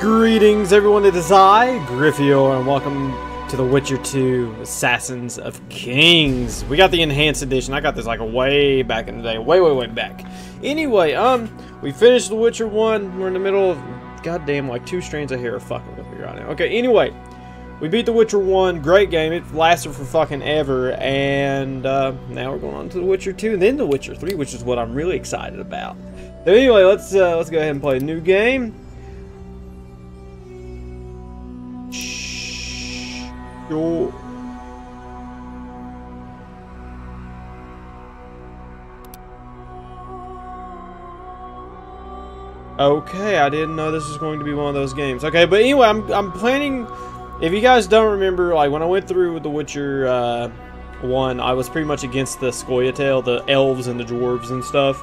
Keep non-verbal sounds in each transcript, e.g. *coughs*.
Greetings, everyone. It is I, Griffior, and welcome to The Witcher 2 Assassins of Kings. We got the enhanced edition. I got this like way back in the day. Way, way, way back. Anyway, um, we finished The Witcher 1. We're in the middle of, goddamn, like two strands of hair are fucking with me right now. Okay, anyway, we beat The Witcher 1. Great game. It lasted for fucking ever. And uh, now we're going on to The Witcher 2 and then The Witcher 3, which is what I'm really excited about. Anyway, let's uh, let's go ahead and play a new game. Yo. Okay, I didn't know this was going to be one of those games. Okay, but anyway, I'm, I'm planning... If you guys don't remember, like, when I went through The Witcher uh, 1, I was pretty much against the Scoia'tael, the elves and the dwarves and stuff.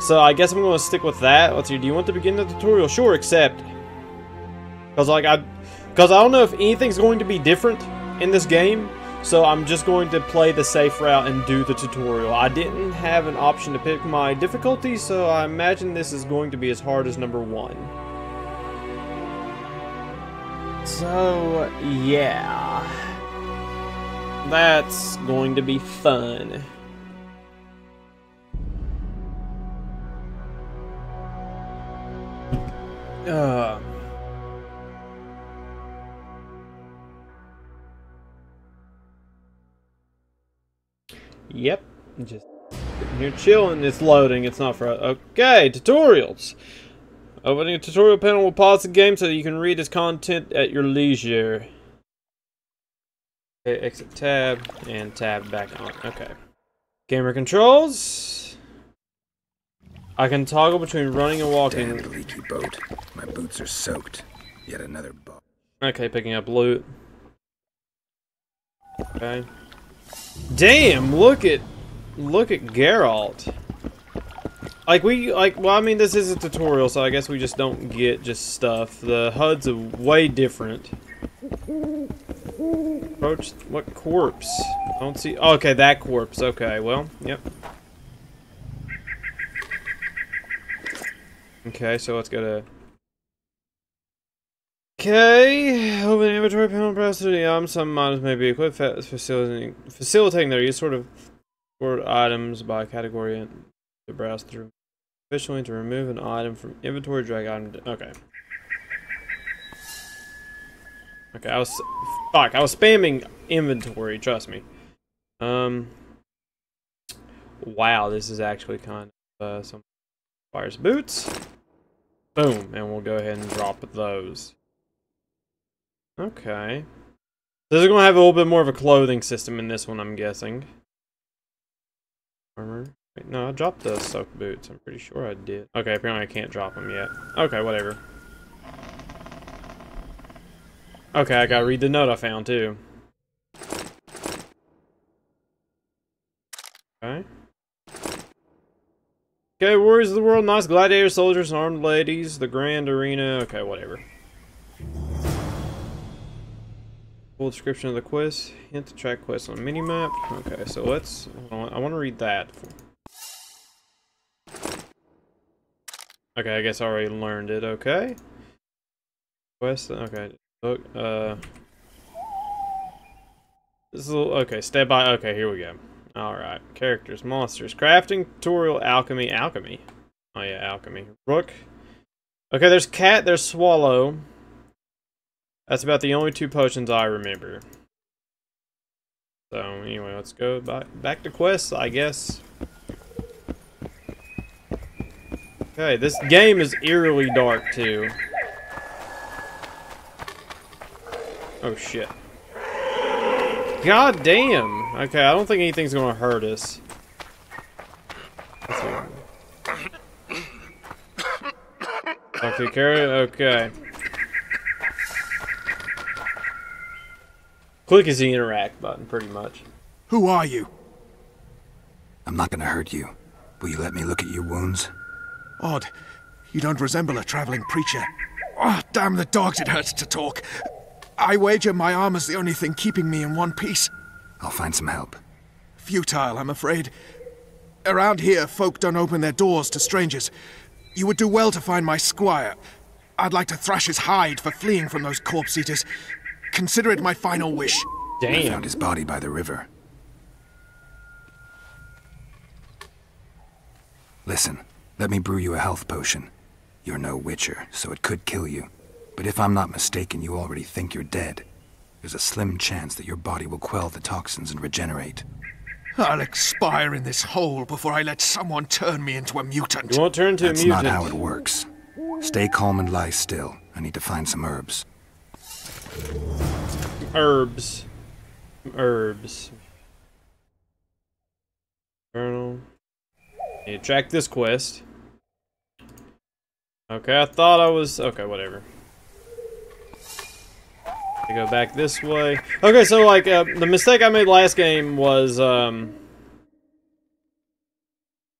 So I guess I'm going to stick with that. Let's see, do you want to begin the tutorial? Sure, accept. Because, like, I... Because I don't know if anything's going to be different in this game, so I'm just going to play the safe route and do the tutorial. I didn't have an option to pick my difficulty, so I imagine this is going to be as hard as number one. So, yeah. That's going to be fun. Uh... Yep, just sitting here chilling. It's loading. It's not for okay. Tutorials. Opening a tutorial panel will pause the game so that you can read its content at your leisure. Okay, exit tab and tab back on. Okay. Gamer controls. I can toggle between running and walking. Damn leaky boat. My boots are soaked. Yet another boat. Okay, picking up loot. Okay. Damn, look at look at Geralt. Like we like well I mean this is a tutorial so I guess we just don't get just stuff. The HUD's are way different. Approach what corpse? I don't see oh, okay, that corpse. Okay, well, yep. Okay, so let's go to Okay, open inventory panel press the item. Some items may be equipped facilitating, facilitating their use sort of sort items by category and to browse through. Efficiently to remove an item from inventory, drag item. Okay. Okay, I was fuck. I was spamming inventory. Trust me. Um. Wow, this is actually kind of uh, some fires boots. Boom, and we'll go ahead and drop those. Okay. This is going to have a little bit more of a clothing system in this one, I'm guessing. Armor. Wait, no, I dropped the soak boots. I'm pretty sure I did. Okay, apparently I can't drop them yet. Okay, whatever. Okay, I gotta read the note I found, too. Okay. Okay, warriors of the world, nice gladiator soldiers, and armed ladies, the grand arena. Okay, whatever. Full description of the quest. Hint to track quests on minimap. Okay, so let's... I want to read that. Okay, I guess I already learned it. Okay. Quest. Okay. Look. Uh. This is little, okay. Step by. Okay, here we go. All right. Characters, monsters, crafting, tutorial, alchemy, alchemy. Oh yeah, alchemy. Rook. Okay, there's cat. There's swallow. That's about the only two potions I remember. So, anyway, let's go back, back to quests, I guess. Okay, this game is eerily dark, too. Oh, shit. God damn! Okay, I don't think anything's gonna hurt us. Okay, carry okay. Click is the interact button, pretty much. Who are you? I'm not gonna hurt you. Will you let me look at your wounds? Odd. You don't resemble a traveling preacher. Oh, damn the dogs, it hurts to talk. I wager my arm is the only thing keeping me in one piece. I'll find some help. Futile, I'm afraid. Around here, folk don't open their doors to strangers. You would do well to find my squire. I'd like to thrash his hide for fleeing from those corpse eaters. Consider it my final wish. I Damn. found his body by the river. Listen, let me brew you a health potion. You're no witcher, so it could kill you. But if I'm not mistaken, you already think you're dead. There's a slim chance that your body will quell the toxins and regenerate. I'll expire in this hole before I let someone turn me into a mutant. You won't turn into That's a mutant. That's not how it works. Stay calm and lie still. I need to find some herbs. Herbs. Herbs. Journal. Need to track this quest. Okay, I thought I was... Okay, whatever. I go back this way. Okay, so, like, uh, the mistake I made last game was, um...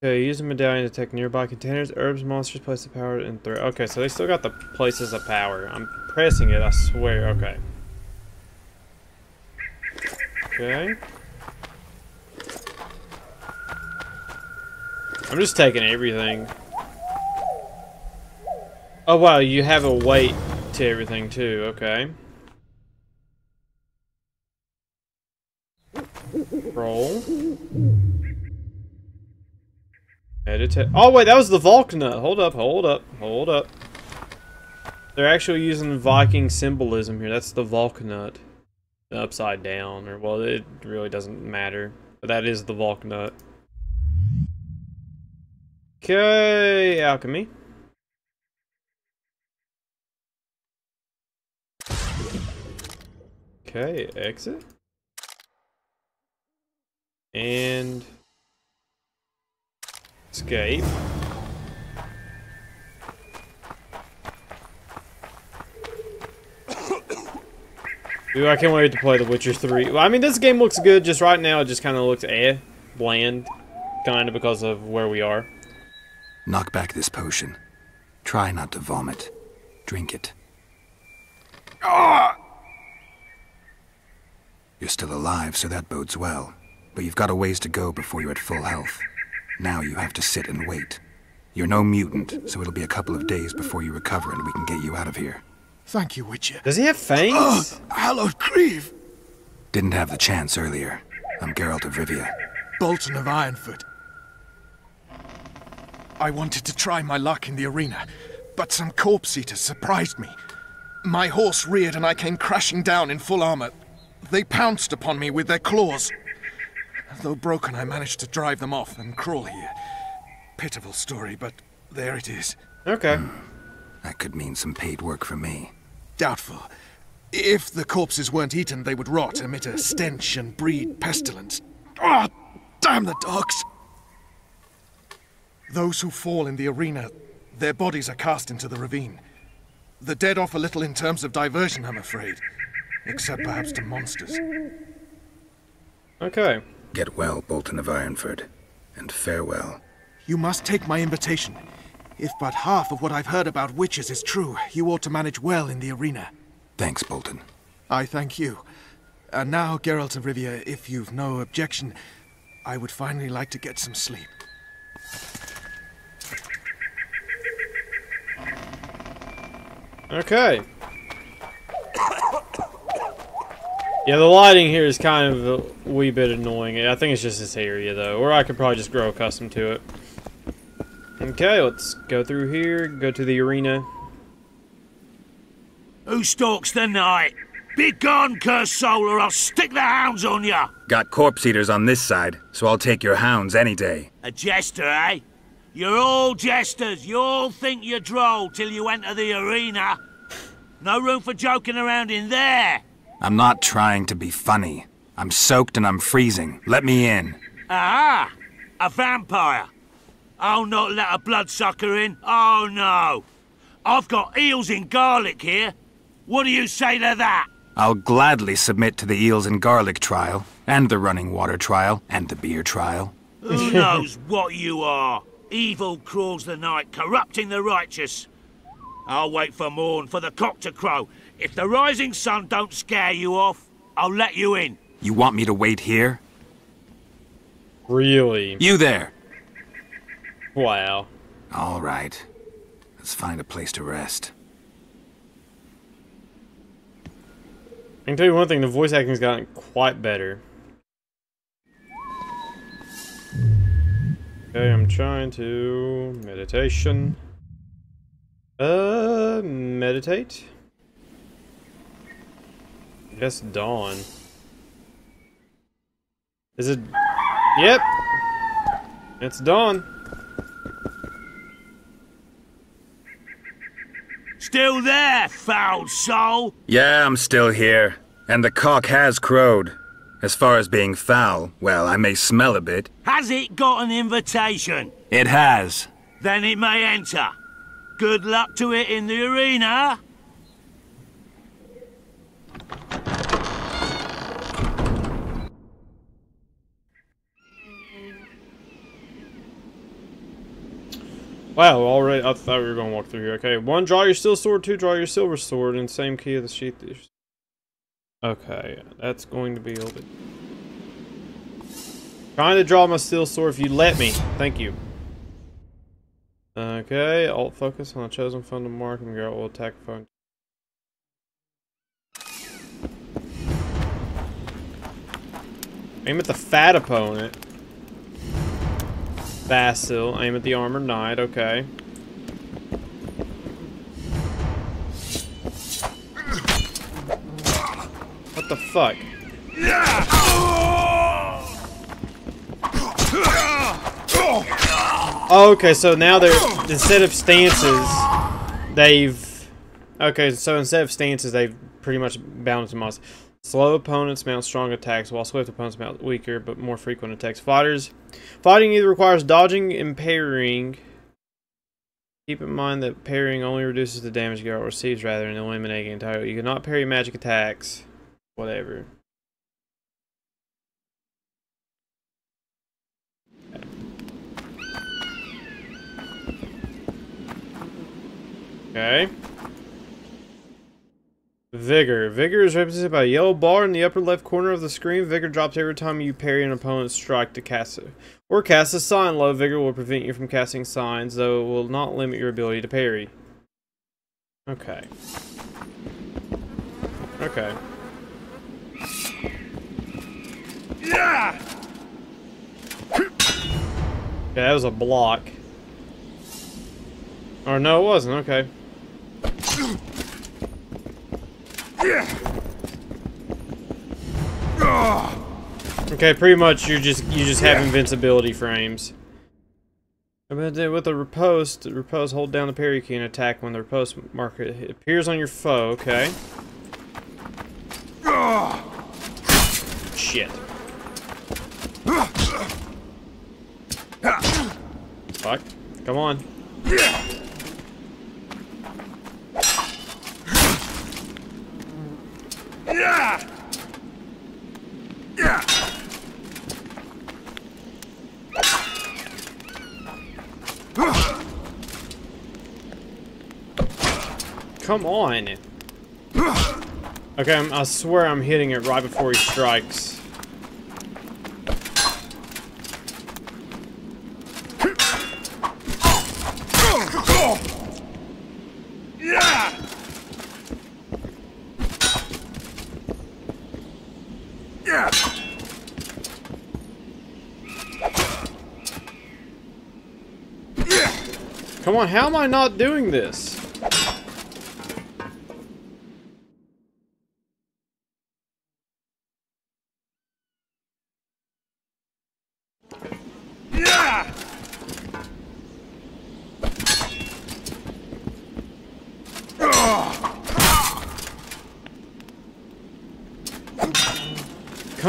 Okay, use a medallion to detect nearby containers, herbs, monsters, place of power, and throw. Okay, so they still got the places of power. I'm pressing it, I swear. Okay. Okay. I'm just taking everything. Oh wow, you have a weight to everything too, okay. Roll. Edit. Oh wait, that was the Valknut. Hold up, hold up, hold up. They're actually using Viking symbolism here. That's the. The upside down, or well, it really doesn't matter. But that is the Valknut. Okay, alchemy. Okay, exit. And escape. *coughs* Dude, I can't wait to play The Witcher 3. Well, I mean, this game looks good. Just right now, it just kind of looks eh, bland, kind of because of where we are. Knock back this potion. Try not to vomit. Drink it. You're still alive, so that bodes well. But you've got a ways to go before you're at full health. Now you have to sit and wait. You're no mutant, so it'll be a couple of days before you recover and we can get you out of here. Thank you, Witcher. Does he have fangs? *gasps* Hallowed Grieve! Didn't have the chance earlier. I'm Geralt of Rivia. Bolton of Ironfoot. I wanted to try my luck in the arena, but some corpse eaters surprised me. My horse reared and I came crashing down in full armor. They pounced upon me with their claws. Though broken, I managed to drive them off and crawl here. Pitiful story, but there it is. Okay. That could mean some paid work for me. Doubtful. If the corpses weren't eaten, they would rot, emit a stench, and breed pestilence. Ah, damn the dogs! Those who fall in the arena, their bodies are cast into the ravine. The dead offer little in terms of diversion, I'm afraid. Except perhaps to monsters. Okay. Get well, Bolton of Ironford. And farewell. You must take my invitation. If but half of what I've heard about witches is true, you ought to manage well in the arena. Thanks, Bolton. I thank you. And now, Geralt of Rivia, if you've no objection, I would finally like to get some sleep. Okay. Yeah, the lighting here is kind of a wee bit annoying. I think it's just this area, though. Or I could probably just grow accustomed to it. Okay, let's go through here, go to the arena. Who stalks the night? Be gone, cursed soul, or I'll stick the hounds on ya! Got corpse eaters on this side, so I'll take your hounds any day. A jester, eh? You're all jesters. You all think you're droll till you enter the arena. No room for joking around in there. I'm not trying to be funny. I'm soaked and I'm freezing. Let me in. Aha! A vampire. I'll not let a bloodsucker in. Oh, no. I've got eels in garlic here. What do you say to that? I'll gladly submit to the eels and garlic trial, and the running water trial, and the beer trial. Who *laughs* knows what you are? Evil crawls the night, corrupting the righteous. I'll wait for morn, for the cock to crow. If the rising sun don't scare you off, I'll let you in. You want me to wait here? Really? You there. Wow. All right. Let's find a place to rest. I can tell you one thing, the voice acting's gotten quite better. Okay, I'm trying to... meditation. Uh, meditate? Yes, dawn. Is it... Yep! It's dawn. Still there, foul soul? Yeah, I'm still here. And the cock has crowed. As far as being foul, well, I may smell a bit. Has it got an invitation? It has. Then it may enter. Good luck to it in the arena. Wow, already, I thought we were going to walk through here. Okay, one, draw your steel sword. Two, draw your silver sword. and same key of the sheath. Okay, that's going to be a little bit... Trying to draw my steel sword if you let me. Thank you. Okay, alt focus on a chosen to mark and Garrett will attack phone. Aim at the fat opponent. Vasil. Aim at the armored knight. Okay. What the fuck? Oh, okay, so now they're instead of stances, they've okay. So instead of stances, they've pretty much balanced them off. Slow opponents mount strong attacks, while swift opponents mount weaker but more frequent attacks. Fighters, fighting either requires dodging and parrying. Keep in mind that parrying only reduces the damage Geralt receives rather than eliminating entirely. You cannot parry magic attacks. Whatever. Okay. Vigor. Vigor is represented by a yellow bar in the upper left corner of the screen. Vigor drops every time you parry an opponent's strike to cast it. Or cast a sign. Low vigor will prevent you from casting signs, though it will not limit your ability to parry. Okay. Okay. Yeah! Okay, that was a block. Or no, it wasn't. Okay. Okay, pretty much you just you just have invincibility frames. But then with the riposte, the riposte hold down the parry key and attack when the riposte marker appears on your foe. Okay. Shit. Fuck. Come on. Yeah! Yeah! Come on. Okay, I'm, I swear I'm hitting it right before he strikes. Yeah! Yeah! Come on, how am I not doing this? Yeah!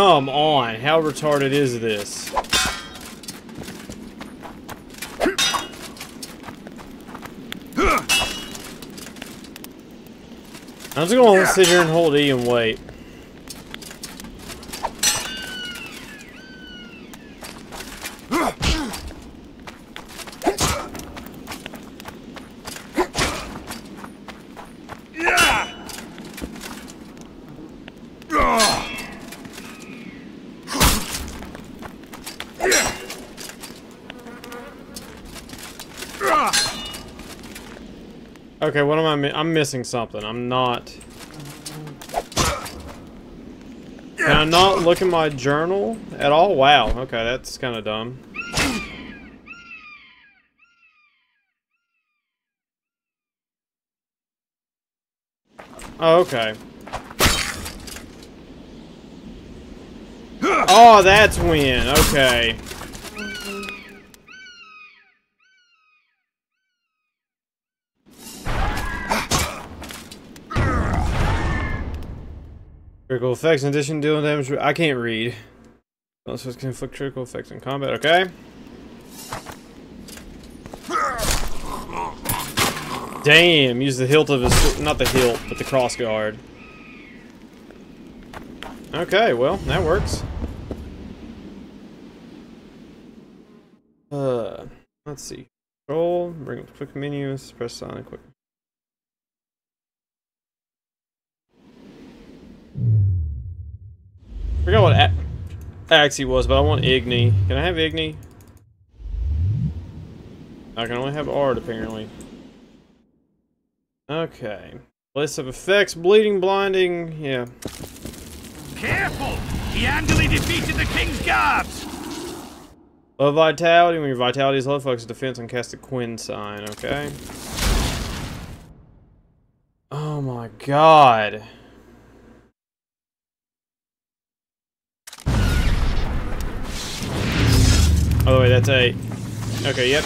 Come on, how retarded is this? I'm just gonna sit here and hold E and wait. Yeah! Okay, what am I'm missing something. I'm not. Can I not look in my journal at all? Wow, okay, that's kind of dumb. Oh, okay. Oh, that's when. Okay. Critical effects in addition to dealing damage. I can't read. Also can inflict critical effects in combat. Okay. Damn, use the hilt of his not the hilt, but the cross guard. Okay, well, that works. Uh let's see. Control, bring up quick menus, press on quick. I forgot what a Axii was, but I want Igni. Can I have Igni? I can only have Aard, apparently. Okay. List of effects, bleeding, blinding, yeah. Careful! He handily defeated the King's Guards! Low vitality, when your vitality is low, focus defense and cast a Quen sign, okay? Oh my god. Oh wait, that's a. Okay, yep.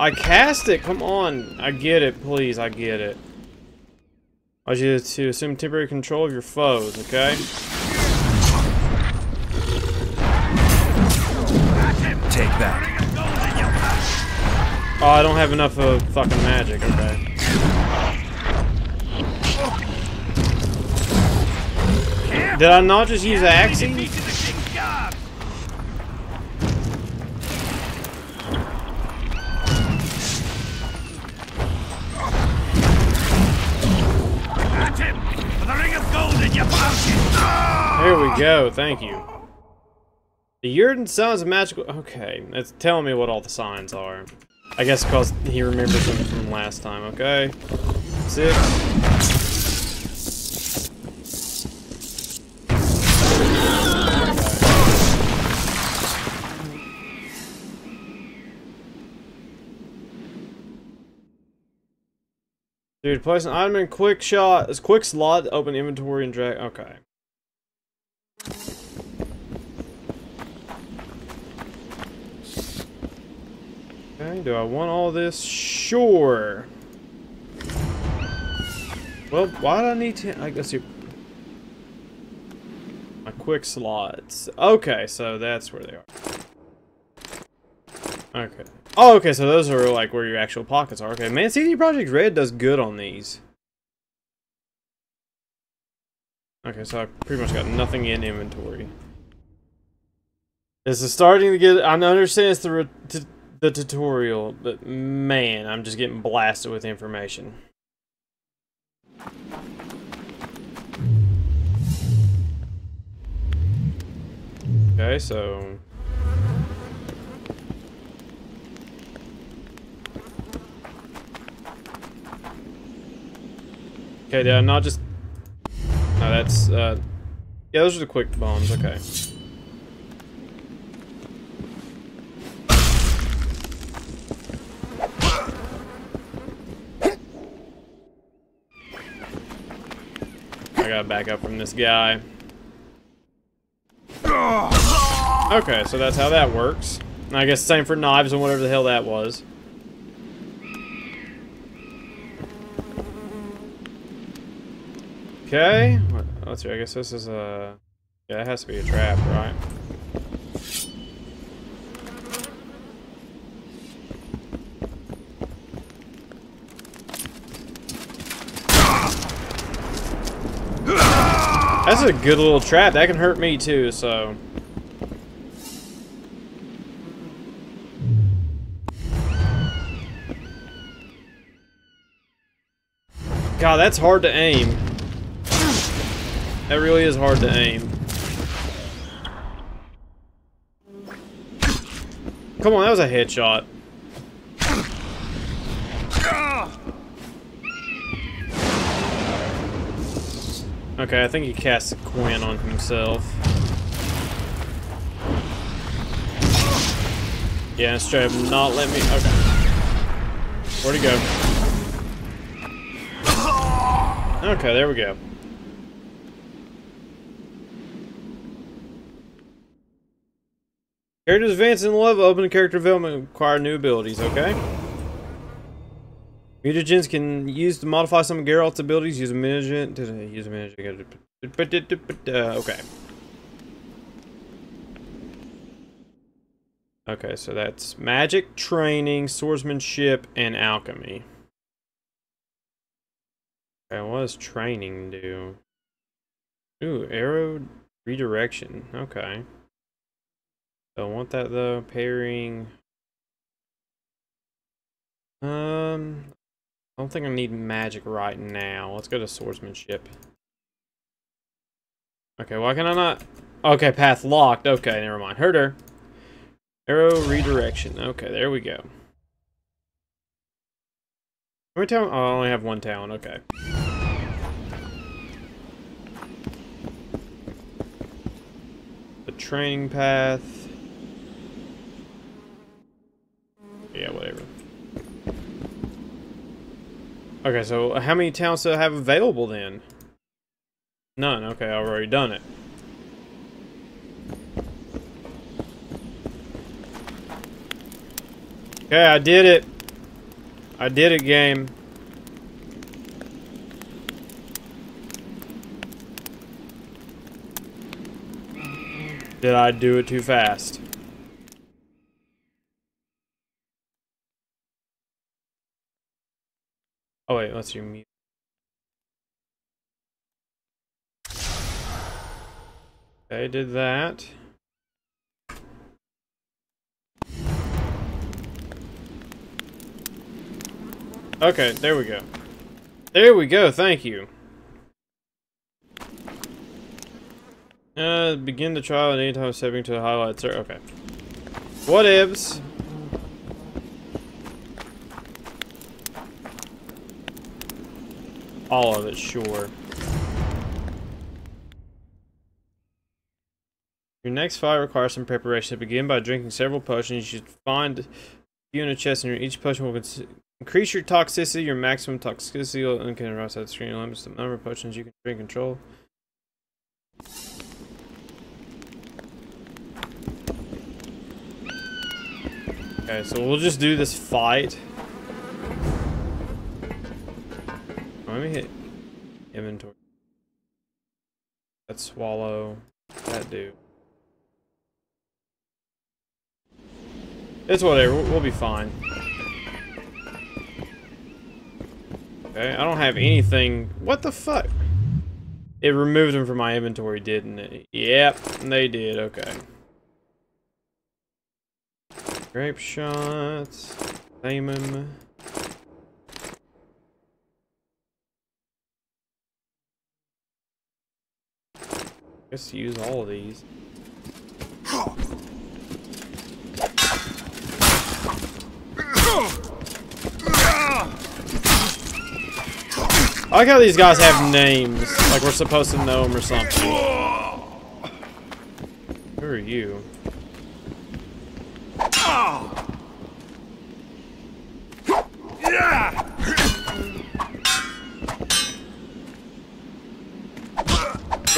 I cast it, come on. I get it, please, I get it. I want you to assume temporary control of your foes, okay? Take that. Oh, I don't have enough of fucking magic, okay. Did I not just use? The pouch! There we go, thank you. The Yrden of Magical... Okay, it's telling me what all the signs are. I guess because he remembers them from last time, okay? Six. Dude, place an item in quick shot. Is quick slot, open inventory and drag. Okay. Okay, do I want all this? Sure. Well, why do I need to? I guess you. My quick slots. Okay, so that's where they are. Okay. Oh, okay, so those are like where your actual pockets are. Okay, man, CD Projekt Red does good on these. Okay, so I pretty much got nothing in inventory. This is starting to get. I understand it's the the tutorial, but man, I'm just getting blasted with information. Okay, so Okay, did I not just... No, that's, uh... Yeah, those are the quick bombs, okay. I gotta back up from this guy. Okay, so that's how that works. I guess same for knives and whatever the hell that was. Okay. Let's see. I guess this is a. Yeah, it has to be a trap, right? That's a good little trap. That can hurt me too, so. God, that's hard to aim. That really is hard to aim. Come on, that was a headshot. Okay, I think he cast Quinn on himself. Yeah, straight up not let me. Okay. Where'd he go? Okay, there we go. Characters advance in level, open character development, acquire new abilities, okay? Mutagens can use to modify some of Geralt's abilities, use a mutagen, use a mutagen, uh, okay. Okay, so that's magic, training, swordsmanship, and alchemy. Okay, what does training do? Ooh, arrow redirection. Okay. Don't want that though. Pairing. Um, I don't think I need magic right now. Let's go to swordsmanship. Okay, why can I not? Okay, path locked. Okay, never mind. Herder. Arrow redirection. Okay, there we go. How many town? Oh, I only have one town. Okay. The training path. Yeah, whatever. Okay, so uh, how many towns do I have available then? None. Okay, I've already done it. Okay, I did it. I did it, game. Did I do it too fast? Oh wait, let's do mute. Okay, did that. Okay, there we go. There we go, thank you. Uh, begin the trial at any time saving to the highlights. Okay. What ifs? All of it, sure. Your next fight requires some preparation. Begin by drinking several potions. You should find a few in a chest, and each potion will Increase your toxicity, your maximum toxicity and can rise the screen limits the number of potions you can drink control. Okay, so we'll just do this fight. Let me hit inventory. That swallow. That dude. It's whatever. We'll be fine. Okay, I don't have anything. What the fuck? It removed them from my inventory, didn't it? Yep, they did. Okay. Grape shots. Lemon. Guess use all of these. I like how these guys have names. Like we're supposed to know them or something. Who are you?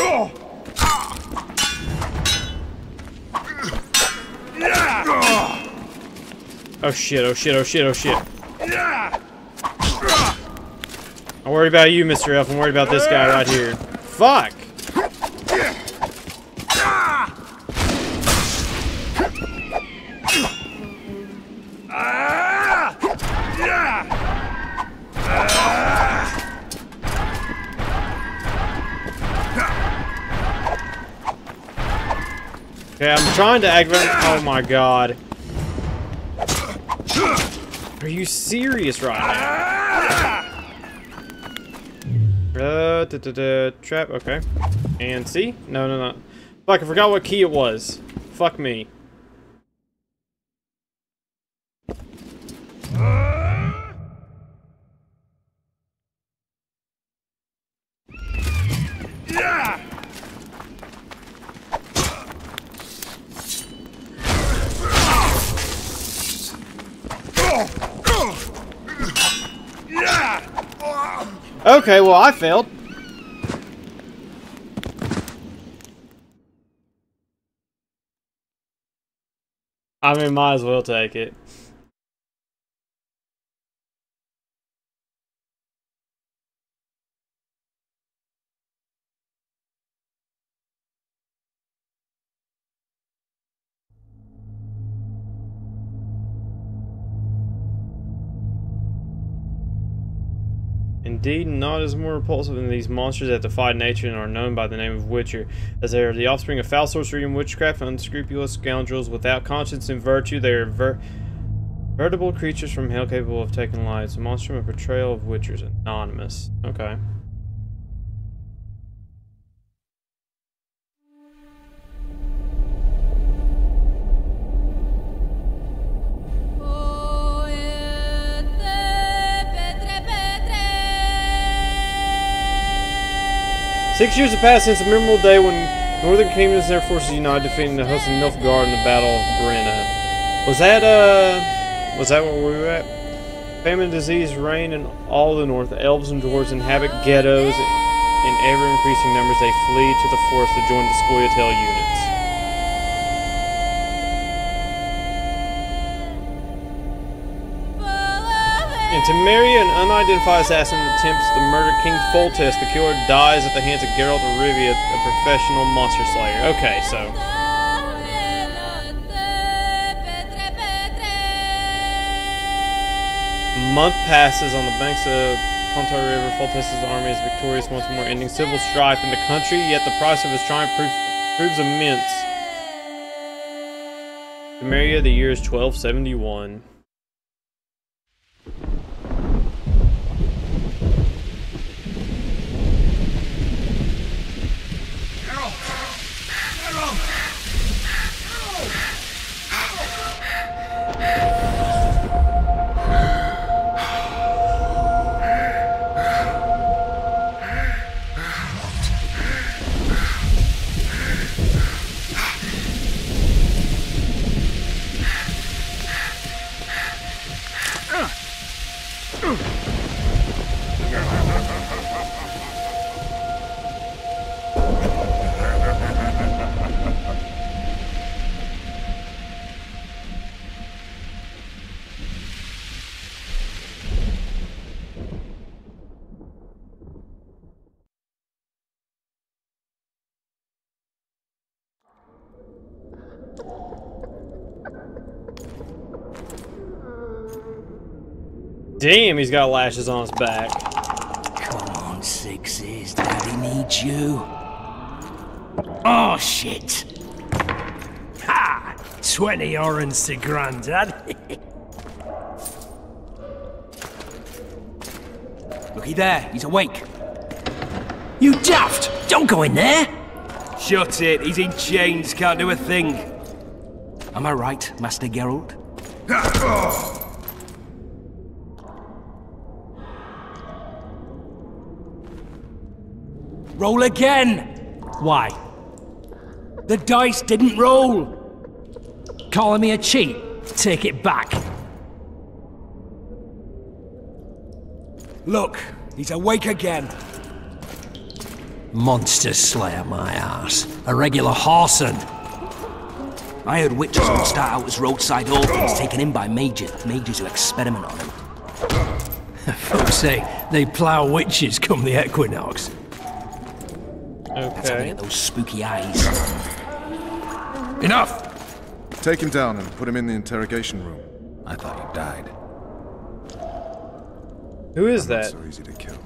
Oh Oh, shit, oh shit, oh shit, oh shit. I'm worried about you, Mr. Elf. I'm worried about this guy right here. Fuck! Okay, I'm trying to activate. Oh my god. Are you serious right? Uh, da, da, da, trap, okay. And see? No, no, no. Fuck, I forgot what key it was. Fuck me. Okay, well, I failed. I mean, might as well take it. Indeed, not as more repulsive than these monsters that defy nature and are known by the name of Witcher, as they are the offspring of foul sorcery and witchcraft, unscrupulous scoundrels without conscience and virtue. They are ver veritable creatures from hell capable of taking lives. A monster from a portrayal of Witchers. Anonymous. Okay. Six years have passed since a memorable day when Northern Kingdoms their forces united, defeating the of Nilfgaard in the Battle of Brenna. Was that, uh, was that where we were at? Famine and disease reign in all the north. Elves and dwarves inhabit ghettos. In ever-increasing numbers, they flee to the forest to join the Scoia'tael units. In Temeria, an unidentified assassin attempts to murder King Foltest. The killer dies at the hands of Geralt of Rivia, a professional monster slayer. Okay, so. Month passes on the banks of Pontar River. Foltest's army is victorious once more, ending civil strife in the country, yet the price of his triumph proves, proves immense. Temeria, the year is 1271. Damn, he's got lashes on his back. Come on, Sixes. Daddy needs you. Oh, shit. Ha! 20 orange to Grandad. *laughs* Looky there, he's awake. You daft! Don't go in there! Shut it, he's in chains, can't do a thing. Am I right, Master Geralt? Roll again! Why? The dice didn't roll! Calling me a cheat? Take it back. Look, he's awake again. Monster Slayer, my ass. A regular horson. I heard witches don't start out as roadside orphans taken in by mages, mages who experiment on them. *laughs* Folks say they plough witches come the equinox. That's how they get those spooky eyes. Enough! Take him down and put him in the interrogation room. I thought you died. Who is Not that? so easy to kill.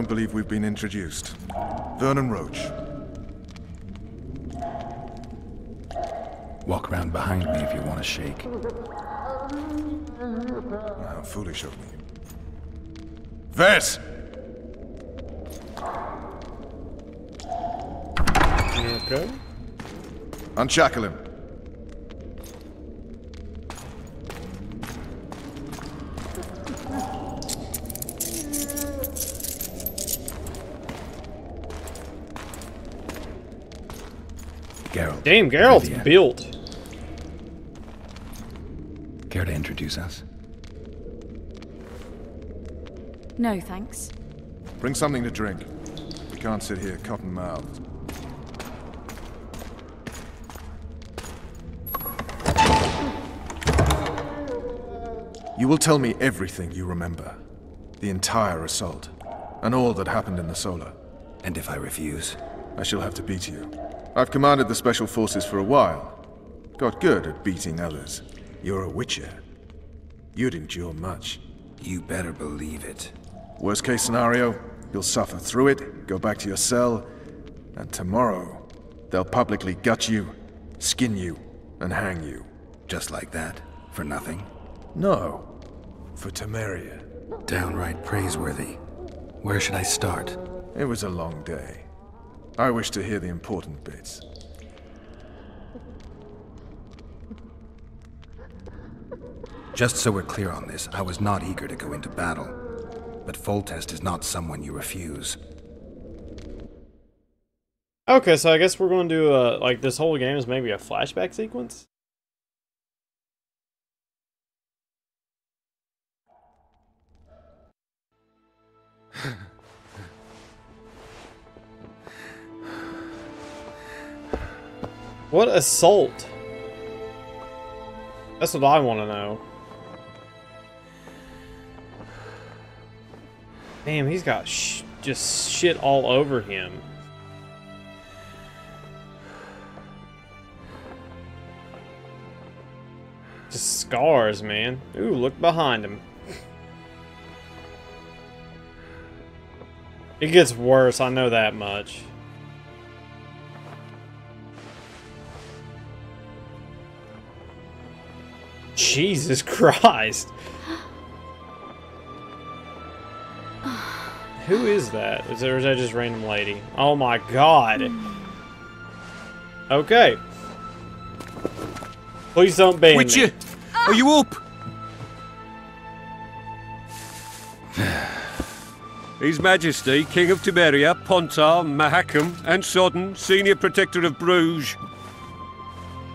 Don't believe we've been introduced. Vernon Roche. Walk around behind me if you want to shake. How foolish of me. Vess! Okay. Unshackle him. Geralt. Damn, Geralt's Rivia. built. Care to introduce us? No, thanks. Bring something to drink. We can't sit here cotton-mouthed. You will tell me everything you remember. The entire assault. And all that happened in the Solar. And if I refuse? I shall have to beat you. I've commanded the Special Forces for a while. Got good at beating others. You're a Witcher. You'd endure much. You better believe it. Worst case scenario, you'll suffer through it, go back to your cell, and tomorrow, they'll publicly gut you, skin you, and hang you. Just like that? For nothing? No, for Temeria. Downright praiseworthy. Where should I start? It was a long day. I wish to hear the important bits. Just so we're clear on this, I was not eager to go into battle. But Foltest is not someone you refuse. Okay, so I guess we're going to do uh, like this whole game is maybe a flashback sequence. *laughs* what assault? That's what I want to know. Damn, he's got sh just shit all over him. Just scars, man. Ooh, look behind him. It gets worse, I know that much. Jesus Christ. Who is that? Is, there, is that just random lady? Oh my god. Okay. Please don't ban me. you? are you up? *sighs* His Majesty, King of Temeria, Pontar, Mahakam, and Sodden, Senior Protector of Brugge,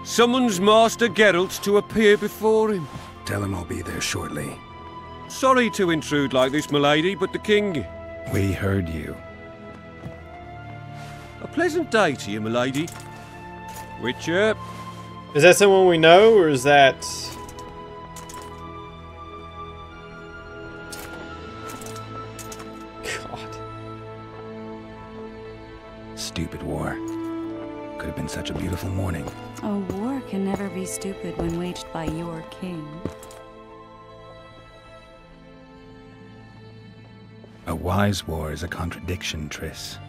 summons Master Geralt to appear before him. Tell him I'll be there shortly. Sorry to intrude like this, milady, but the King. We heard you. A pleasant day to you, milady. Witcher, Is that someone we know, or is that... Could have been such a beautiful morning. A war can never be stupid when waged by your king. A wise war is a contradiction, Triss.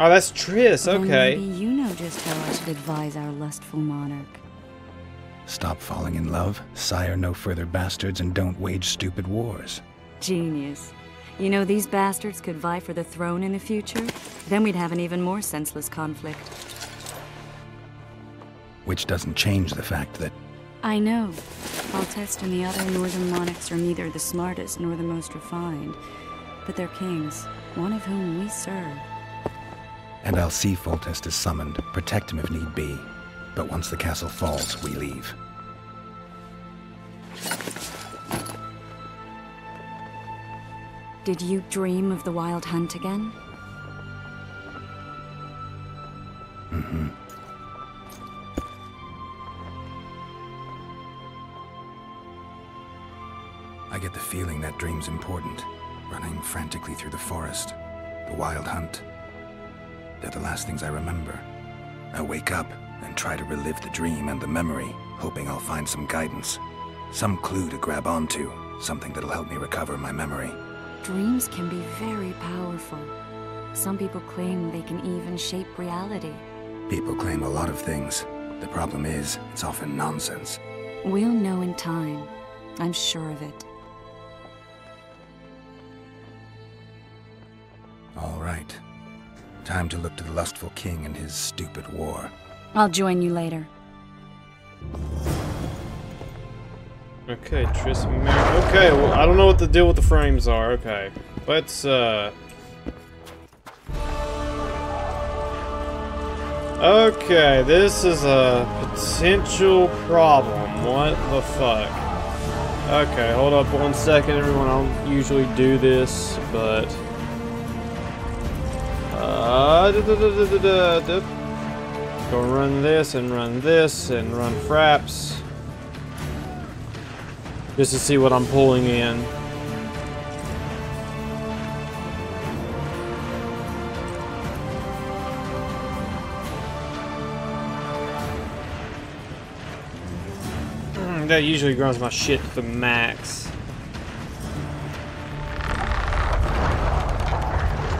Oh, that's Triss, Then okay. Maybe you know just how I should advise our lustful monarch. Stop falling in love, sire no further bastards, and don't wage stupid wars. Genius. You know, these bastards could vie for the throne in the future? Then we'd have an even more senseless conflict. Which doesn't change the fact that I know. Foltest and the other northern monarchs are neither the smartest nor the most refined, but they're kings, one of whom we serve. And I'll see Foltest is summoned, protect him if need be. But once the castle falls, we leave. Did you dream of the wild hunt again? Dream's important. Running frantically through the forest. The wild hunt. They're the last things I remember. I wake up and try to relive the dream and the memory, hoping I'll find some guidance. Some clue to grab onto. Something that'll help me recover my memory. Dreams can be very powerful. Some people claim they can even shape reality. People claim a lot of things. The problem is, it's often nonsense. We'll know in time. I'm sure of it. Time to look to the lustful king and his stupid war. I'll join you later. Okay, Tristan Mer- Okay, well, I don't know what the deal with the frames are. Okay. Let's, uh... Okay, this is a potential problem. What the fuck? Okay, hold up one second, everyone. I don't usually do this, but... Uh... Go run this, and run this, and run fraps. Just to see what I'm pulling in. Mm, That usually runs my shit to the max.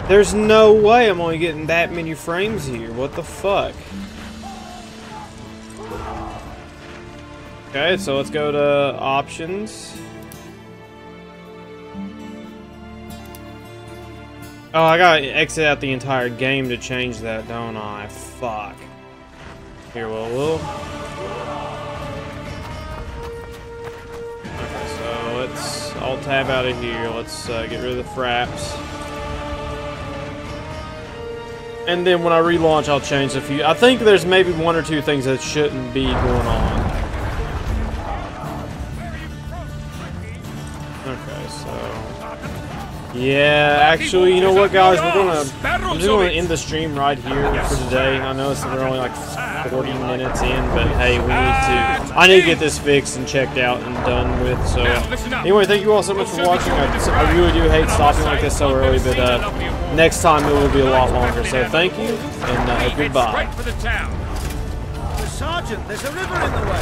There's no way I'm only getting that many frames here. What the fuck? Okay, so let's go to options. Oh, I gotta exit out the entire game to change that, don't I? Fuck. Here, well, we'll. Okay, so let's. I'll tab out of here. Let's uh, get rid of the fraps. And then when I relaunch, I'll change a few. I think there's maybe one or two things that shouldn't be going on. Okay, so. Yeah, actually, you know what, guys? We're gonna. I'm just gonna end the stream right here for today. I know it's we're only like 40 minutes in, but hey, we need to. I need to get this fixed and checked out and done with. So, anyway, thank you all so much for watching. I, I really do hate stopping like this so early, but uh, next time it will be a lot longer. So, thank you and uh, goodbye. for the town. Sergeant, there's a river in the way.